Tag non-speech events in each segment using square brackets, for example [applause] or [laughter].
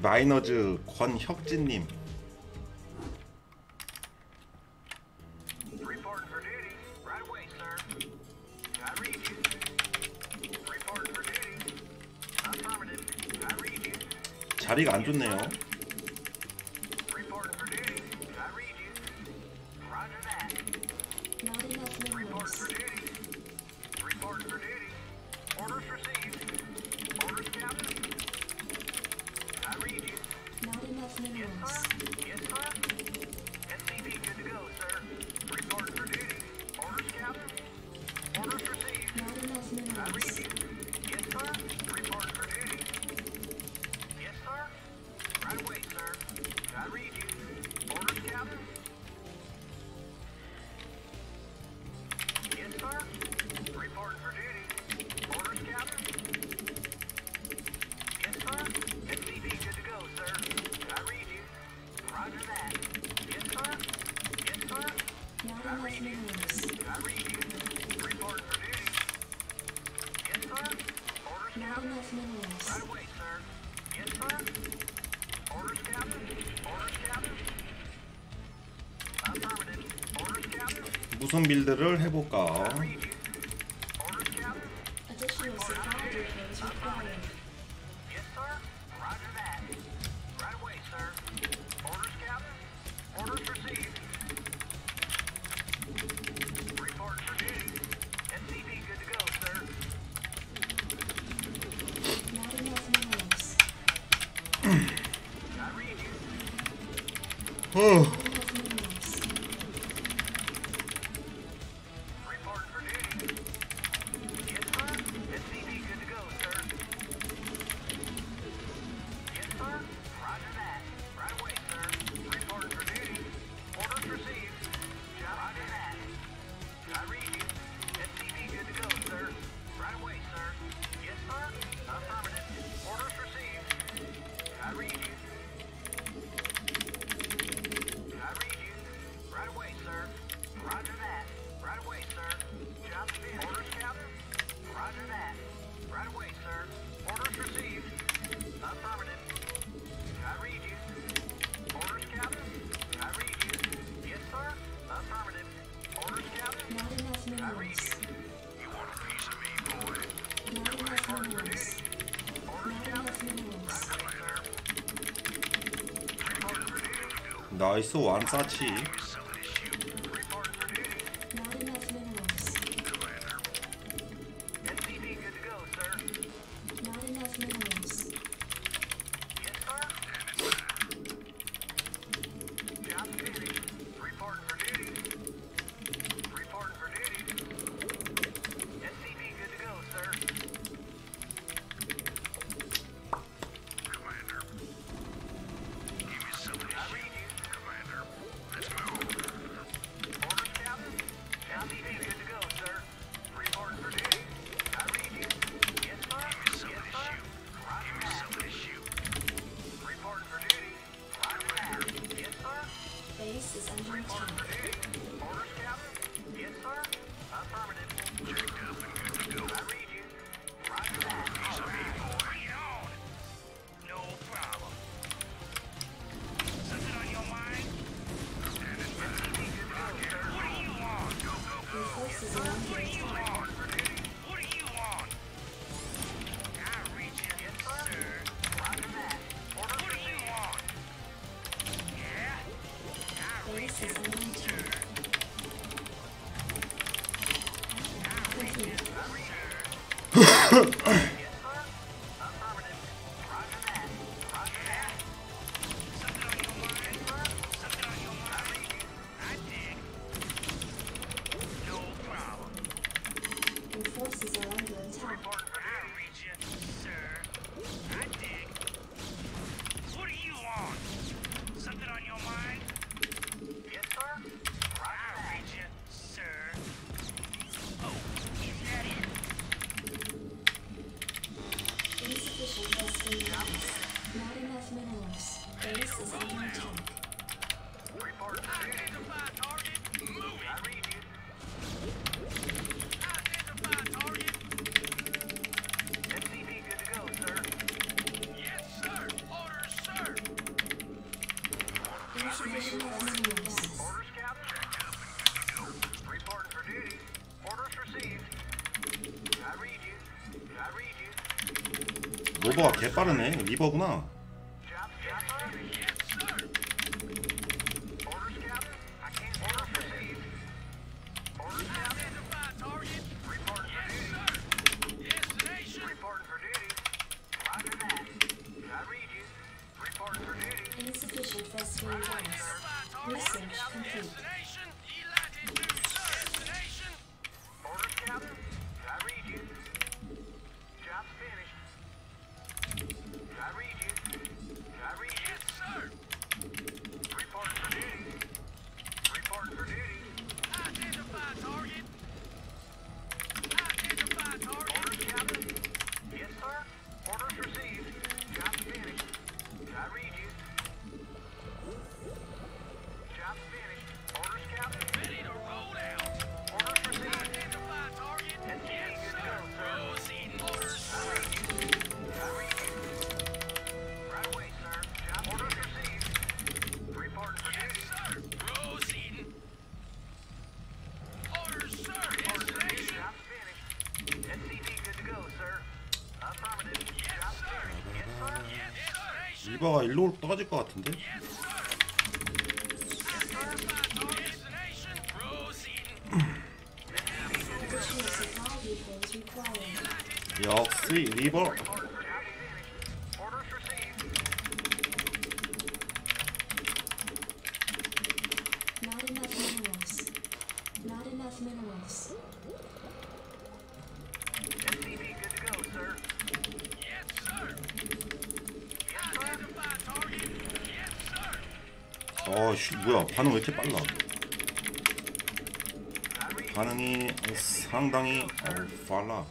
마이너즈 권혁진님. 자리가 안 좋네요. 빌드를 해볼까? 어 나이스 완사치. 로버가 개빠르네. 리버구나. 일로 떨어질 것 같은데? 씨, 뭐야 반응 왜 이렇게 빨라? 반응이 상당히 어, 빨라.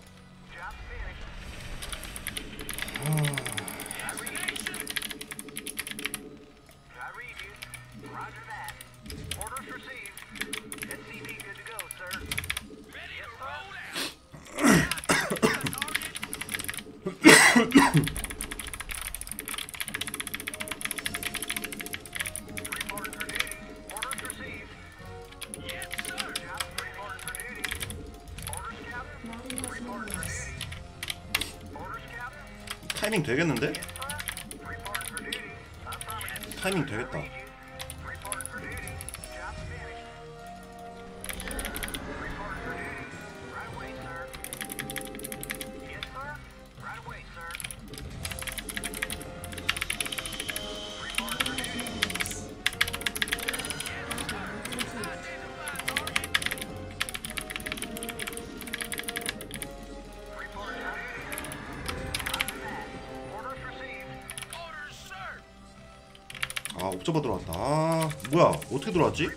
어떻게 들어왔지?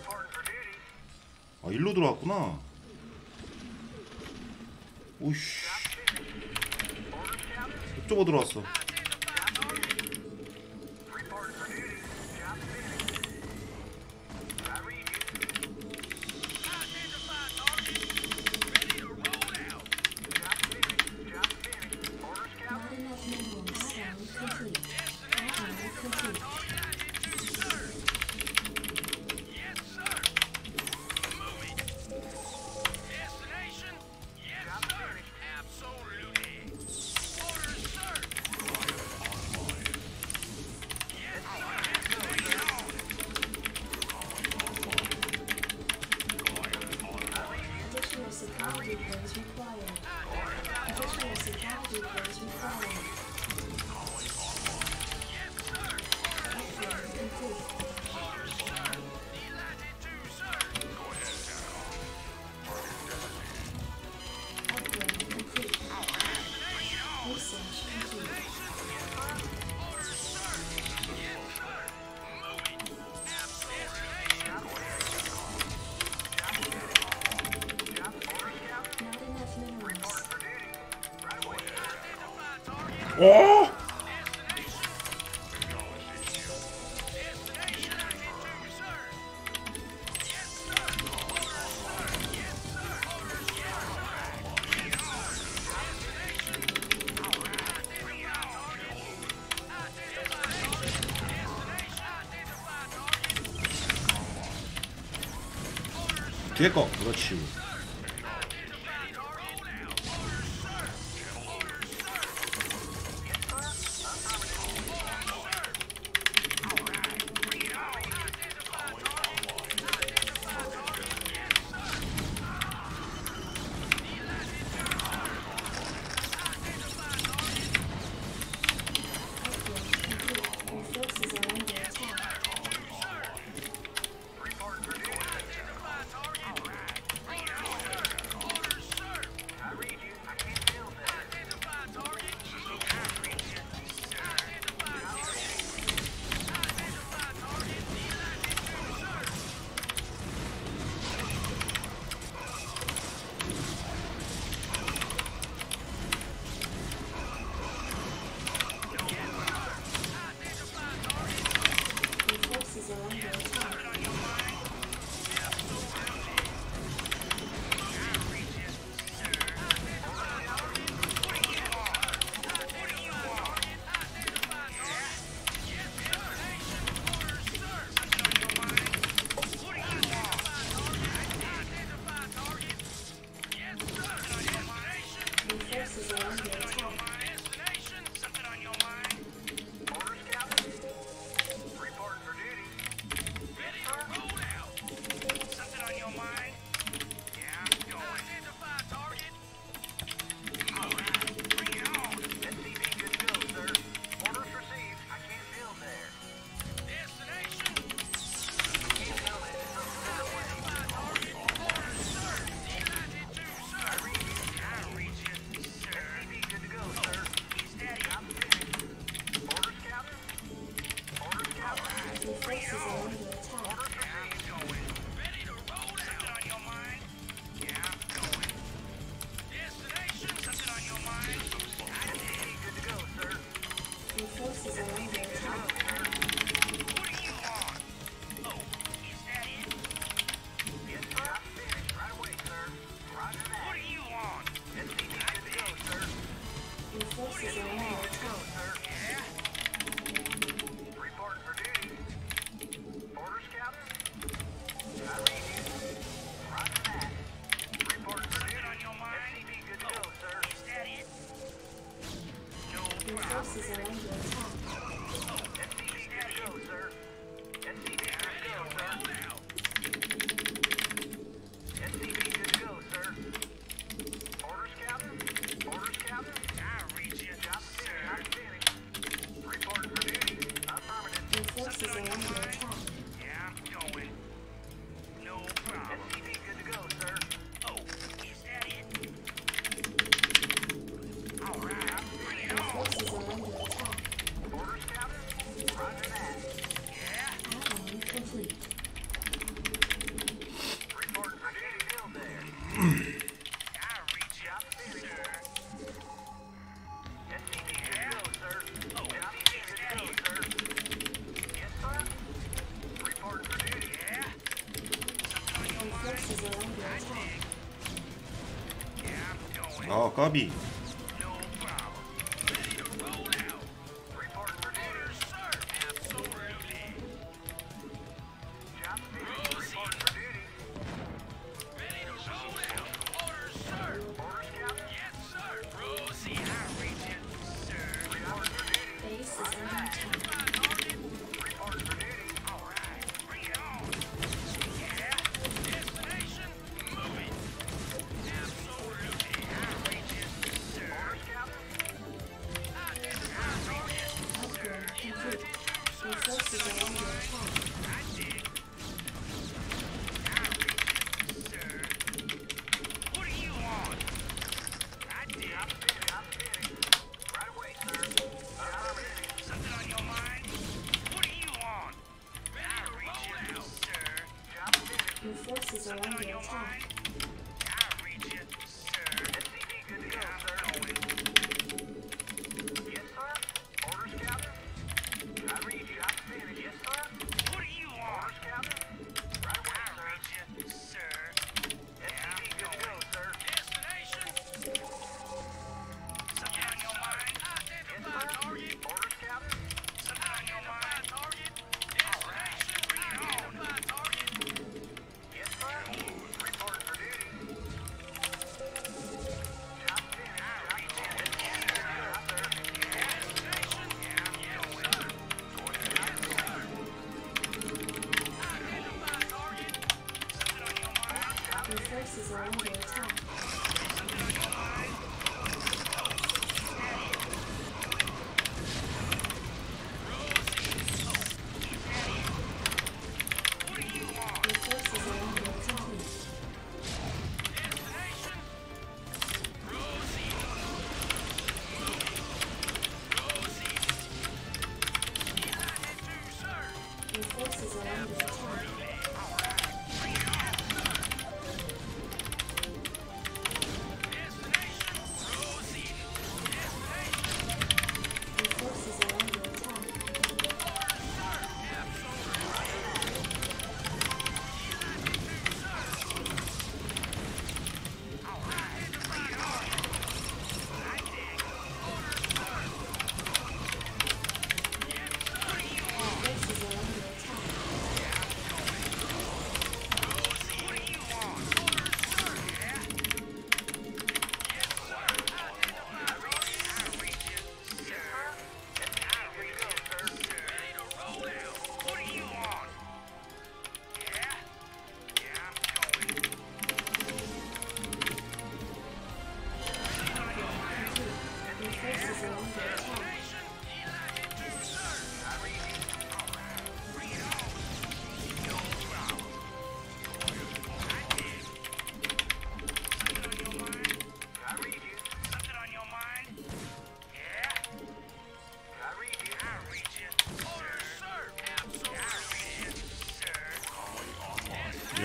아 일로 들어왔구나. 오씨. 좁좁아 들어왔어? Čeko, wrócił. 아 까비.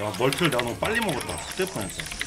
야 멀티를 나 너무 빨리 먹었다. 후대 뻔했어.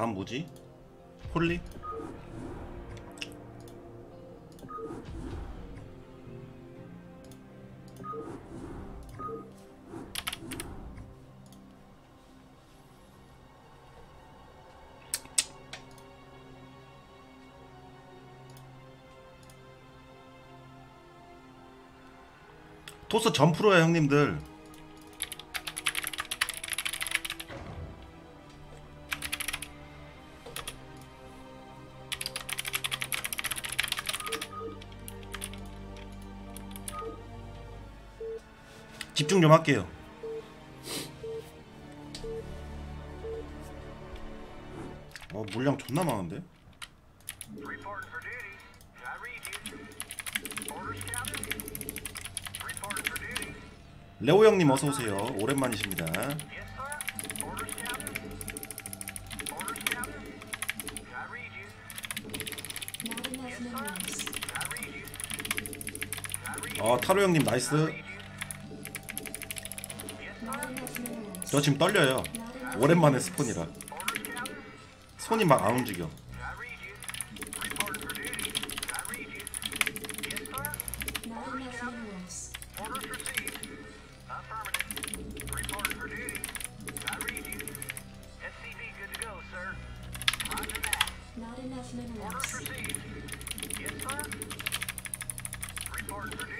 다음 뭐지? 홀리? 토스 점프로야 형님들 집중 좀 할게요 어 물량 존나 많은데 레오 형님 어서 오세요. 오랜만이십니다. 어 타로 형님 나이스. 저 지금 떨려요 오랜만에 스폰이라 손이 막 안 움직여 Not enough minerals. Orders received. Yes, sir. Report for duty.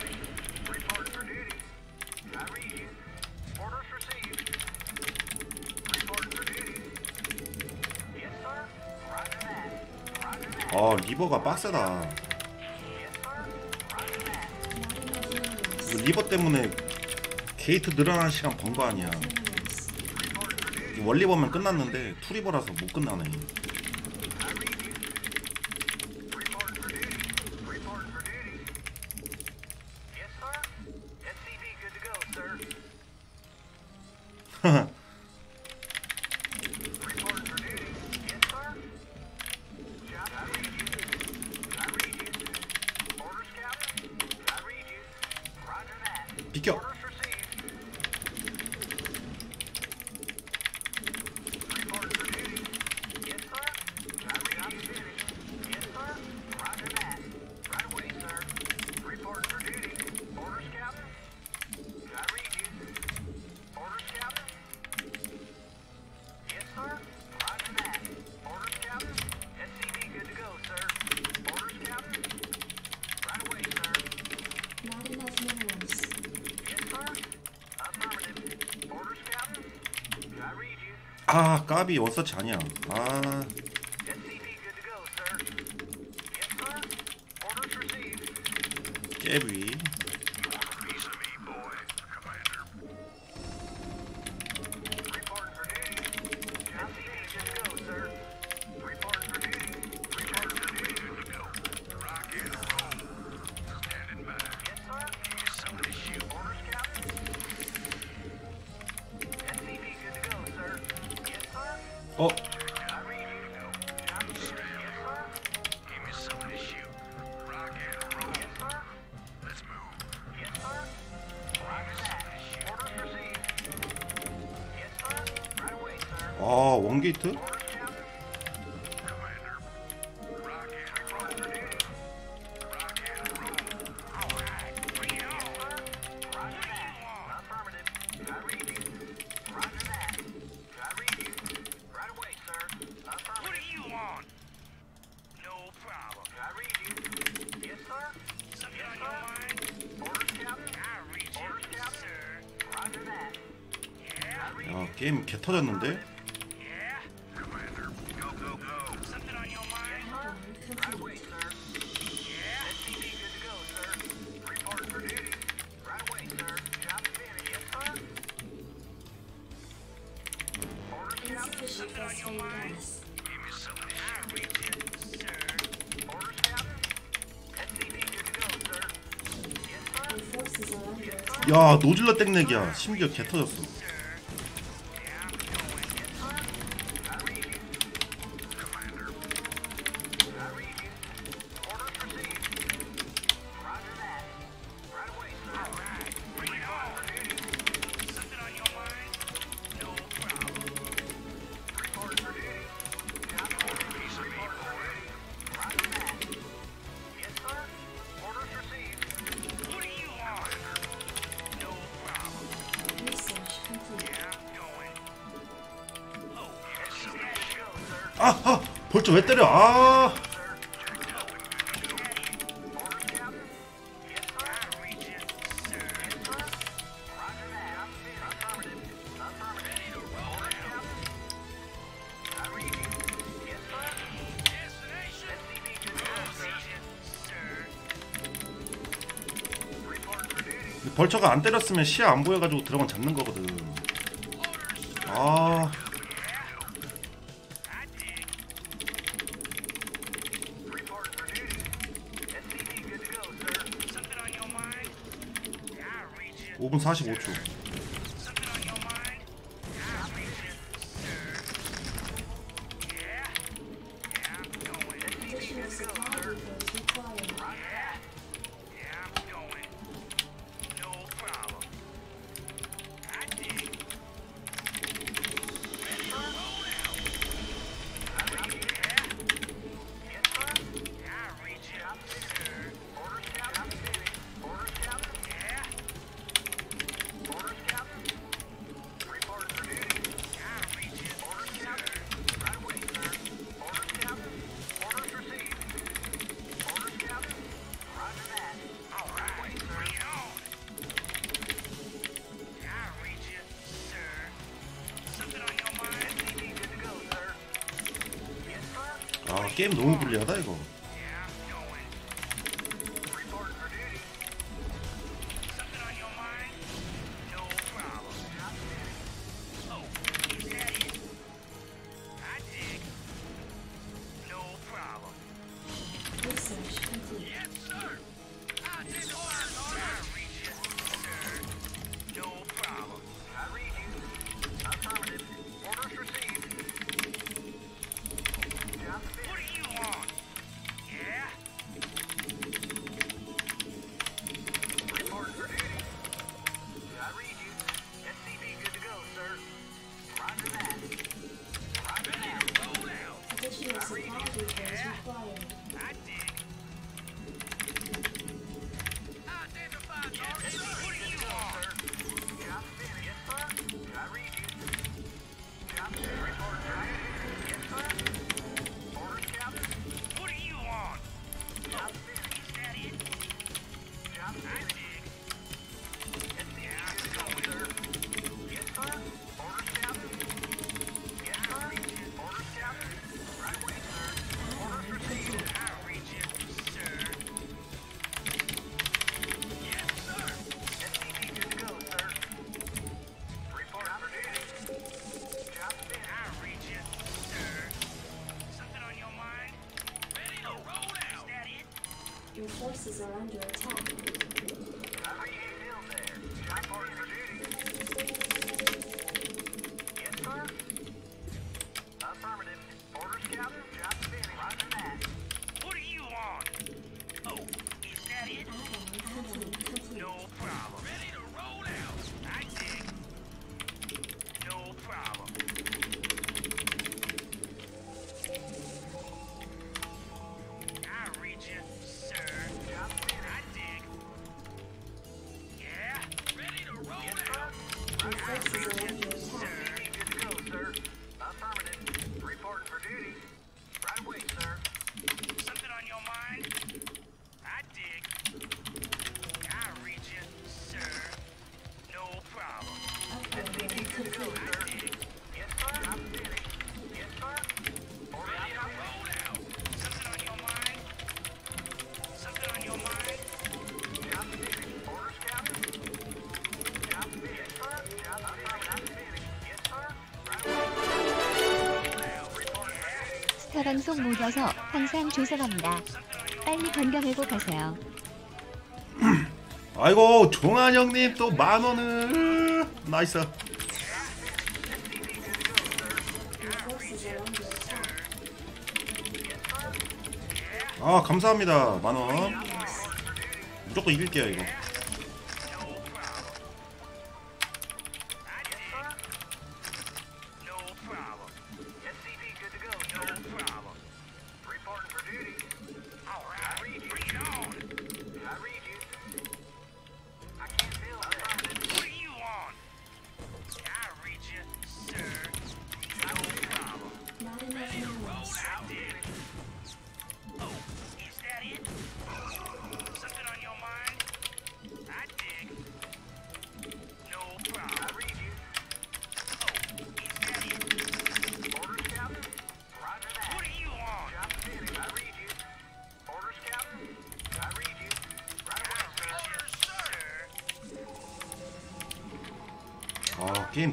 Reaver가 빡세다. Reaver 때문에 게이트 늘어나는 시간 번 거 아니야. one Reaver면 끝났는데 two Reaver라서 못 끝나네. 비켜. 까비 원서치 아니야. 아. 게임 개 터졌는데? 야 노즐러 땡내기야 심지어 개 터졌어 또 왜 때려? 아. 벌처가 안 때렸으면 시야 안 보여가지고 들어가면 잡는 거거든. 5분 45초. 방송 못 와서 항상 죄송합니다. 빨리 변경하고 가세요. 아이고 종한 형님 또 만 원을. nice 아 감사합니다. 만원. 무조건 이길게요 이거.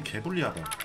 개불리하다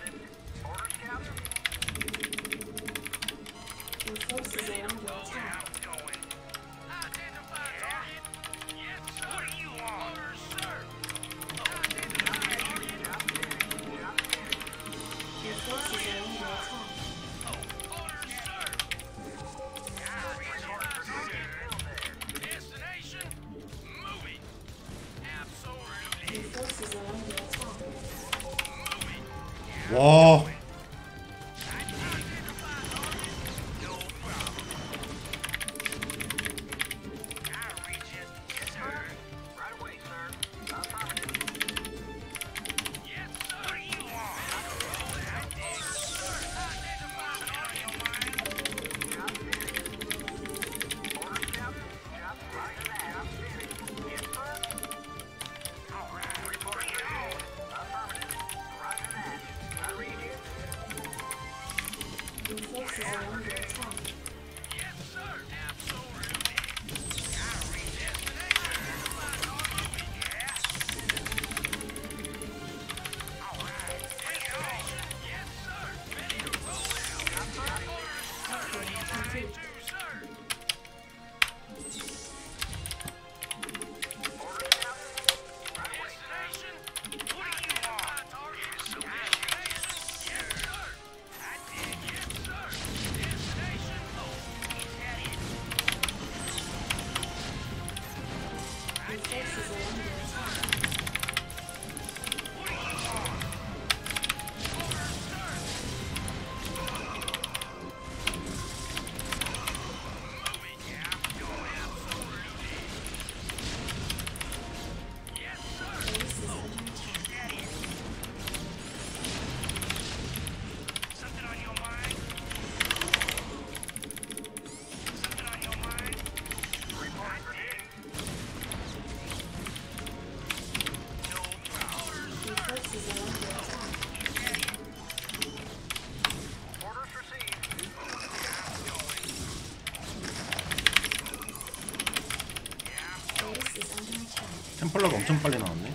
엄청 빨리 나왔네.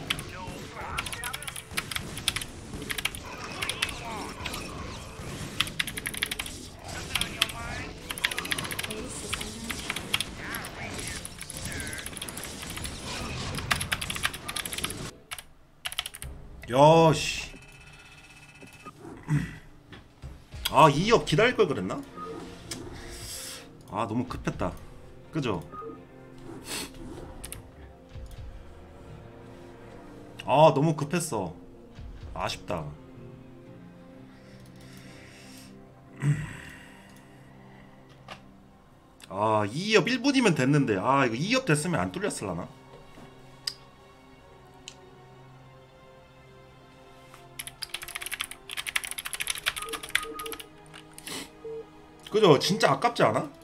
야씨 [clears throat] 아 2업 기다릴 걸 그랬나? 아 너무 급했다 그죠? 아 너무 급했어 아쉽다 [clears throat] 아 2업 1분이면 됐는데 아 이거 2업 됐으면 안 뚫렸을라나? 그죠? 진짜 아깝지 않아? 아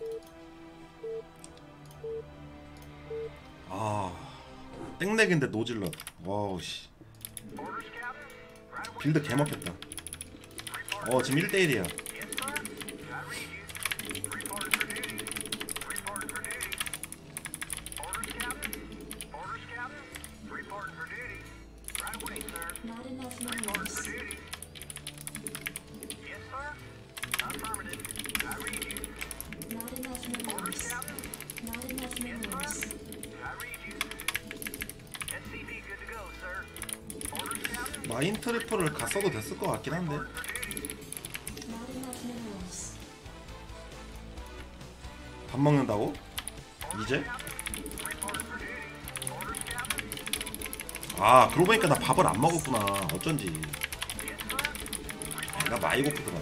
땡렉인데 노질러. 와우 씨. 빌드 개먹겠다. 어 지금 1대1이야 마인 트리플을 갔어도 됐을 것 같긴 한데. 밥 먹는다고? 이제? 아 그러고 보니까 나 밥을 안 먹었구나 어쩐지 내가 많이 고프더라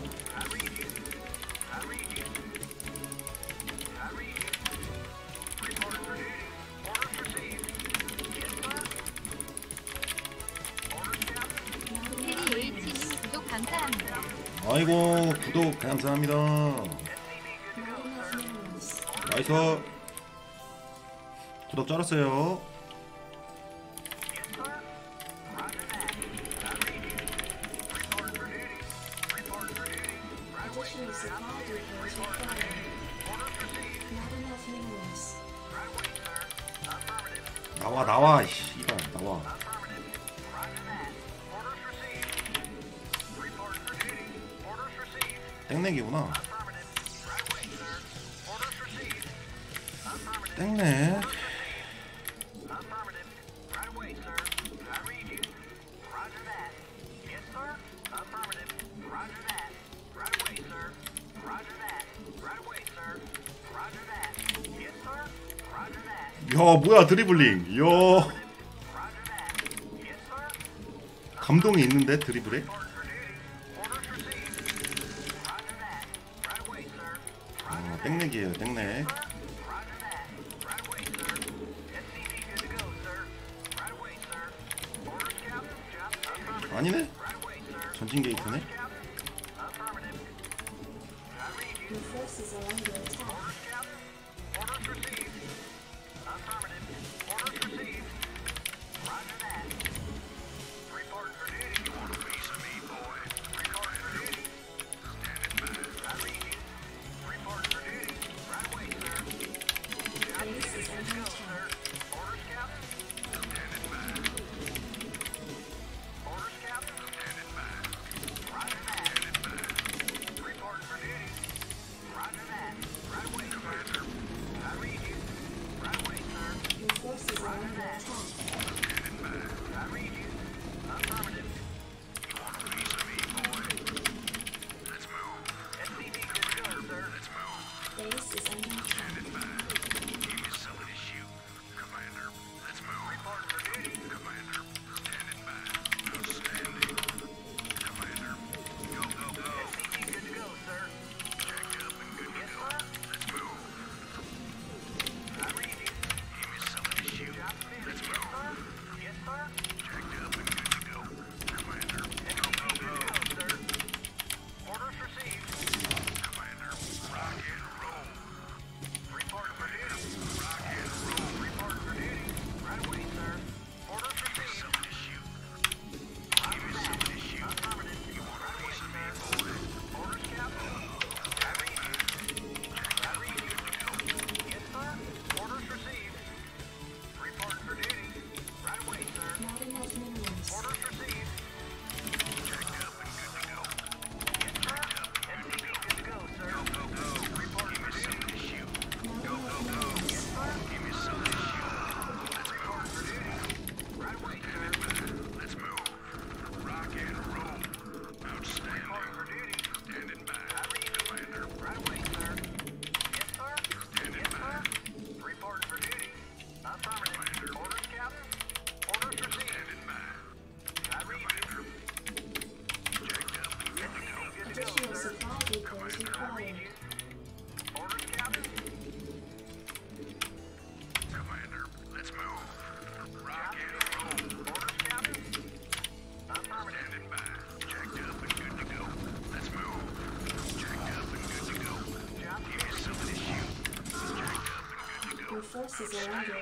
구독 감사합니다. 나이스 구독 쩔었어요 야 뭐야 드리블링. 야. 감동이 있는데 드리블에? 어, 땡내기에요 땡내 아니네? 전진 게이트네? forces around you.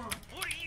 What